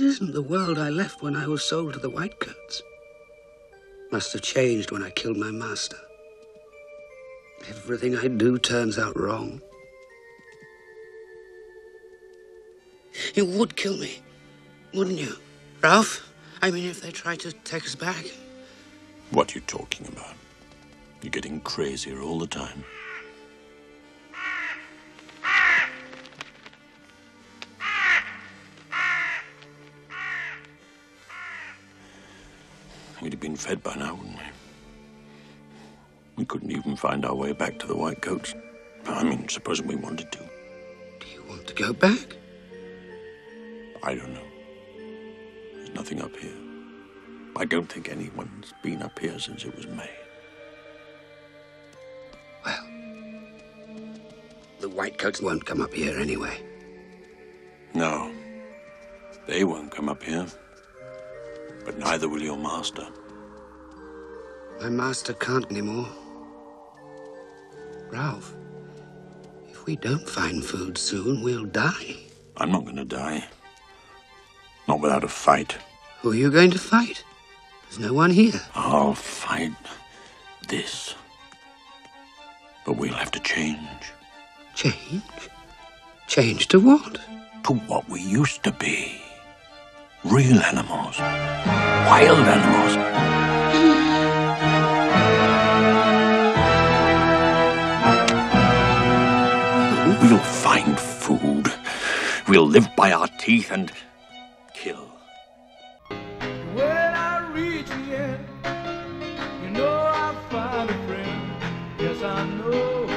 isn't the world I left when I was sold to the Whitecoats. Must have changed when I killed my master. Everything I do turns out wrong. You would kill me, wouldn't you? Rowf? I mean, if they try to take us back. What are you talking about? You're getting crazier all the time. We'd have been fed by now, wouldn't we? We couldn't even find our way back to the Whitecoats. I mean, supposing we wanted to. Do you want to go back? I don't know. There's nothing up here. I don't think anyone's been up here since it was made. Well, the Whitecoats won't come up here anyway. No. They won't come up here. But neither will your master. My master can't anymore. Rowf, if we don't find food soon, we'll die. I'm not going to die. Not without a fight. Who are you going to fight? There's no one here. I'll fight this. But we'll have to change. Change? Change to what? To what we used to be. Real animals. Wild animals. We'll find food. We'll live by our teeth and kill. When I reach the end, you know find a friend. Yes, I know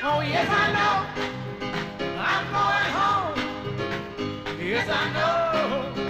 Oh, yes, I know. I'm going home. Yes, I know.